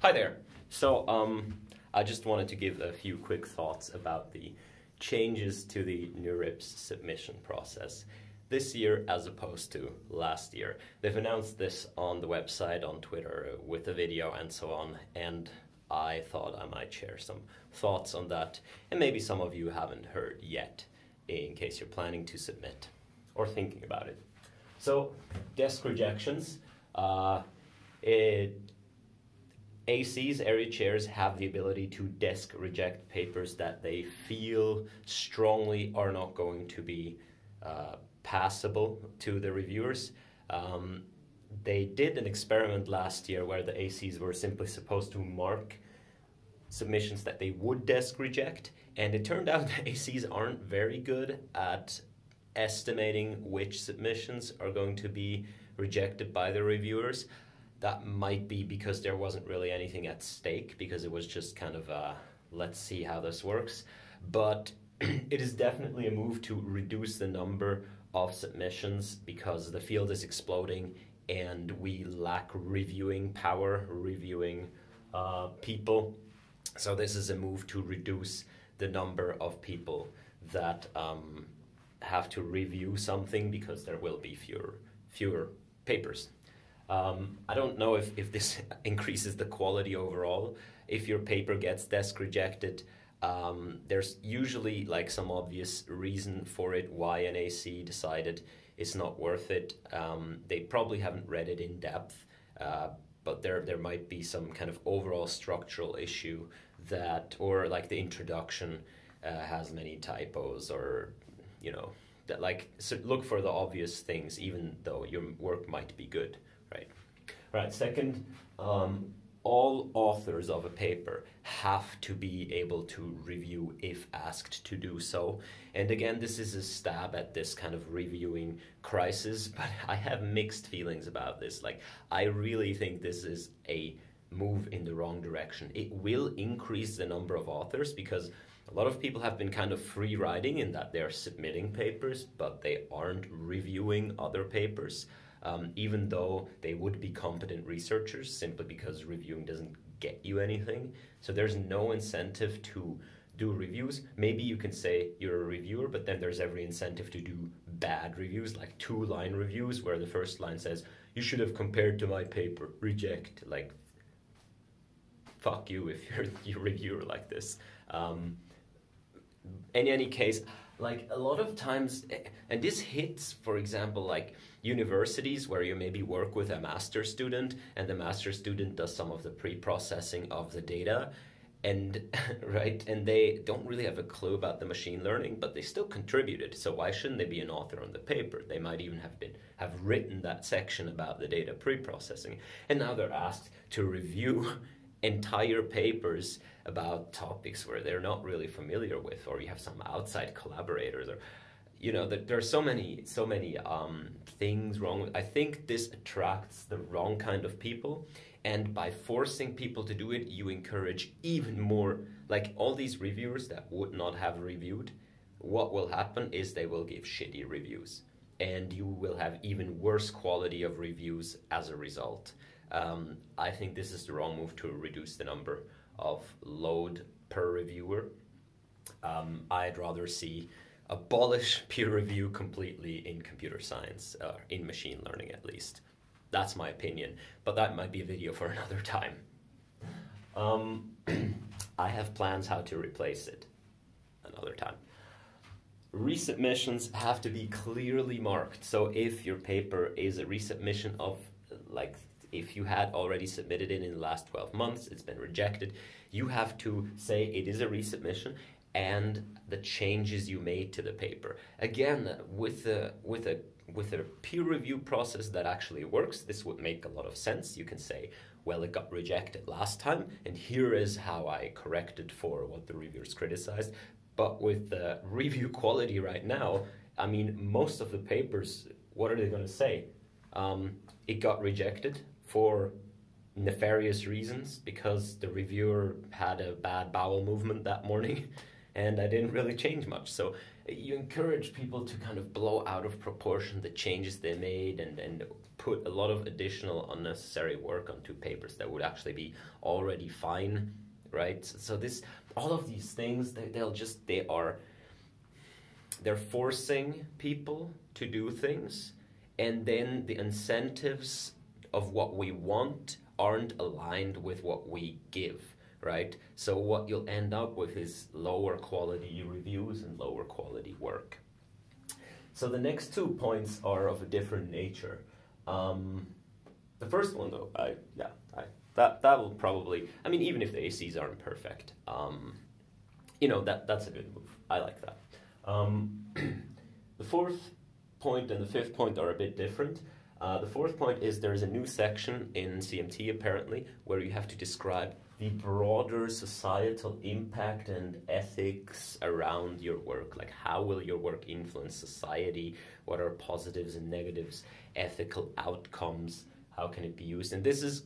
Hi there. So, um, I just wanted to give a few quick thoughts about the changes to the NeurIPS submission process this year as opposed to last year. They've announced this on the website, on Twitter, with a video and so on, and I thought I might share some thoughts on that, and maybe some of you haven't heard yet, in case you're planning to submit or thinking about it. So, desk rejections. Uh, it, ACs, area chairs, have the ability to desk reject papers that they feel strongly are not going to be uh, passable to the reviewers. Um, they did an experiment last year where the ACs were simply supposed to mark submissions that they would desk reject, and it turned out that ACs aren't very good at estimating which submissions are going to be rejected by the reviewers. That might be because there wasn't really anything at stake, because it was just kind of a let's see how this works. But it is definitely a move to reduce the number of submissions because the field is exploding and we lack reviewing power, reviewing uh, people. So this is a move to reduce the number of people that um, have to review something because there will be fewer fewer papers. Um, I don't know if, if this increases the quality overall. If your paper gets desk rejected, um, there's usually like some obvious reason for it why an AC decided it's not worth it. Um, they probably haven't read it in depth, uh, but there there might be some kind of overall structural issue that, or like the introduction uh, has many typos, or you know that like so look for the obvious things, even though your work might be good, right? Right. Second. Um, all authors of a paper have to be able to review if asked to do so. And again, this is a stab at this kind of reviewing crisis, but I have mixed feelings about this. Like, I really think this is a move in the wrong direction. It will increase the number of authors because a lot of people have been kind of free riding in that they're submitting papers, but they aren't reviewing other papers um, even though they would be competent researchers simply because reviewing doesn't get you anything. So there's no incentive to do reviews. Maybe you can say you're a reviewer, but then there's every incentive to do bad reviews, like two line reviews, where the first line says, You should have compared to my paper, reject. Like, fuck you if you're a reviewer like this. Um, in any case, like a lot of times and this hits for example like universities where you maybe work with a master student and the master student does some of the pre-processing of the data and right and they don't really have a clue about the machine learning but they still contributed. So why shouldn't they be an author on the paper? They might even have been have written that section about the data pre-processing. And now they're asked to review entire papers about topics where they're not really familiar with, or you have some outside collaborators, or you know, there are so many, so many um, things wrong. I think this attracts the wrong kind of people, and by forcing people to do it, you encourage even more. Like all these reviewers that would not have reviewed, what will happen is they will give shitty reviews, and you will have even worse quality of reviews as a result. Um, I think this is the wrong move to reduce the number of load per reviewer. Um, I'd rather see abolish peer review completely in computer science, uh, in machine learning at least. That's my opinion, but that might be a video for another time. Um, I have plans how to replace it another time. Resubmissions have to be clearly marked. So if your paper is a resubmission of like if you had already submitted it in the last 12 months, it's been rejected, you have to say it is a resubmission and the changes you made to the paper. Again, with a, with a with a peer review process that actually works, this would make a lot of sense. You can say, well, it got rejected last time, and here is how I corrected for what the reviewers criticized. But with the review quality right now, I mean, most of the papers, what are they going to say? Um, it got rejected for nefarious reasons because the reviewer had a bad bowel movement that morning and I didn't really change much. So you encourage people to kind of blow out of proportion the changes they made and, and put a lot of additional unnecessary work onto papers that would actually be already fine, right? So this, all of these things, they, they'll just, they are, they're forcing people to do things and then the incentives of what we want aren't aligned with what we give right? So what you'll end up with is lower quality reviews and lower quality work. So the next two points are of a different nature. Um, the first one though i yeah i that that will probably i mean even if the acs aren't perfect um, you know that that's a good move. I like that. Um, the fourth point and the fifth point are a bit different. Uh, the fourth point is there is a new section in CMT apparently where you have to describe the broader societal impact and ethics around your work. Like, how will your work influence society? What are positives and negatives? Ethical outcomes? How can it be used? And this is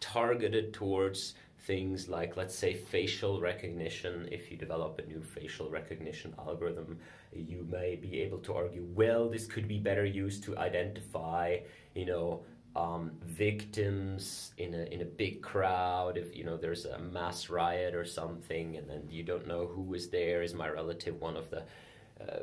targeted towards things like, let's say, facial recognition. If you develop a new facial recognition algorithm, you may be able to argue, well, this could be better used to identify, you know, um, victims in a in a big crowd. If you know there's a mass riot or something, and then you don't know who is there. Is my relative one of the uh,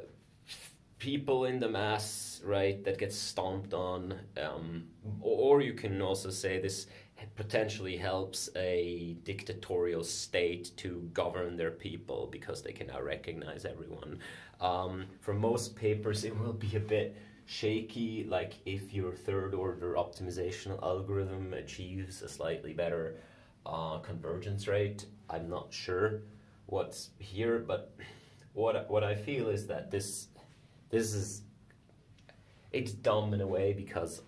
people in the mass, right, that gets stomped on? Um, or you can also say this potentially helps a dictatorial state to govern their people because they can now recognize everyone. Um, for most papers, it will be a bit shaky, like if your third order optimization algorithm achieves a slightly better uh, convergence rate. I'm not sure what's here, but what what I feel is that this this is it's dumb in a way because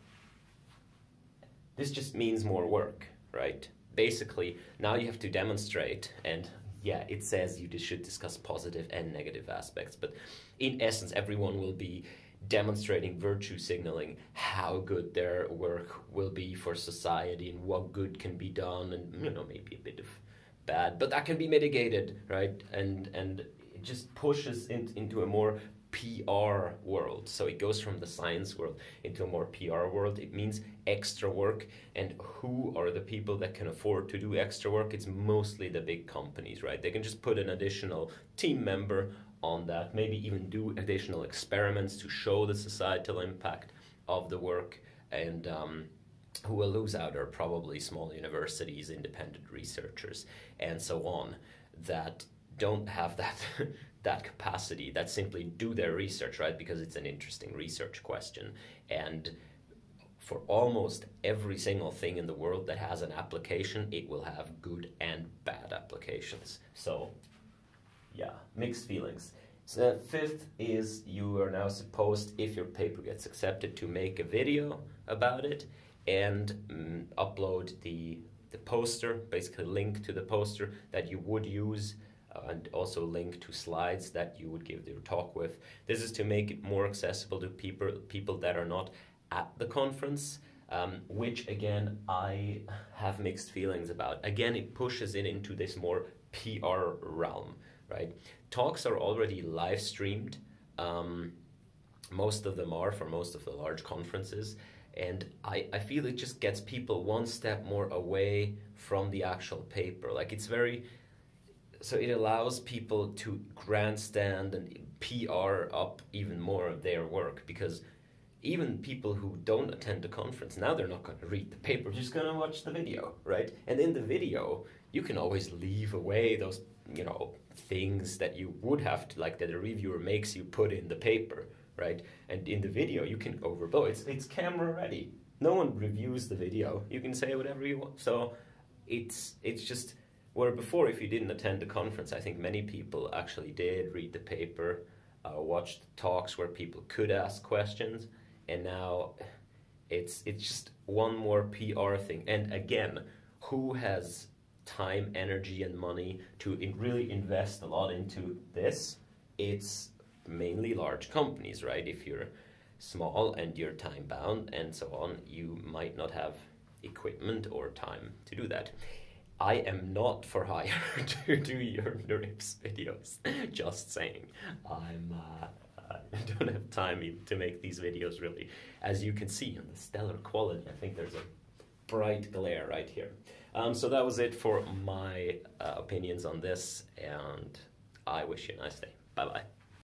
this just means more work, right? Basically, now you have to demonstrate, and yeah, it says you should discuss positive and negative aspects, but in essence, everyone will be demonstrating virtue signaling how good their work will be for society and what good can be done and you know maybe a bit of bad but that can be mitigated right and and it just pushes in, into a more PR world. So it goes from the science world into a more PR world. It means extra work. And who are the people that can afford to do extra work? It's mostly the big companies, right? They can just put an additional team member on that, maybe even do additional experiments to show the societal impact of the work. And um, who will lose out are probably small universities, independent researchers, and so on that don't have that that capacity that simply do their research, right? Because it's an interesting research question. And for almost every single thing in the world that has an application, it will have good and bad applications. So, yeah, mixed feelings. So fifth is you are now supposed, if your paper gets accepted, to make a video about it and mm, upload the the poster, basically link to the poster that you would use uh, and also link to slides that you would give your talk with. This is to make it more accessible to people people that are not at the conference. Um, which again I have mixed feelings about. Again, it pushes it into this more PR realm, right? Talks are already live streamed. Um, most of them are for most of the large conferences. And I, I feel it just gets people one step more away from the actual paper. Like it's very, so it allows people to grandstand and PR up even more of their work because even people who don't attend the conference now they're not going to read the paper they're just going to watch the video right? And in the video you can always leave away those you know things that you would have to like that a reviewer makes you put in the paper right? And in the video you can overblow. It's it's camera ready. No one reviews the video. You can say whatever you want. So it's it's just where before, if you didn't attend the conference, I think many people actually did read the paper, uh, watched talks where people could ask questions, and now it's it's just one more PR thing. And again, who has time, energy, and money to in really invest a lot into this? It's mainly large companies, right? If you're small and you're time bound and so on, you might not have equipment or time to do that. I am not for hire to do your NeurIPS videos. Just saying. I'm. Uh, I don't have time to make these videos really. As you can see on the stellar quality, I think there's a bright glare right here. Um, so that was it for my uh, opinions on this, and I wish you a nice day. Bye bye.